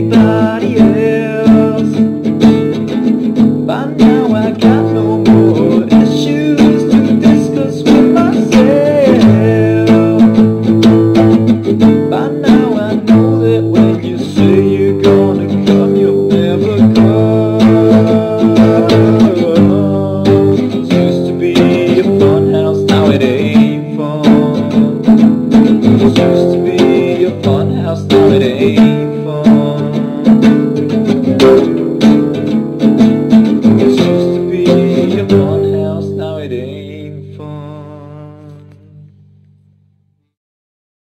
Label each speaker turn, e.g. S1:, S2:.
S1: anybody else.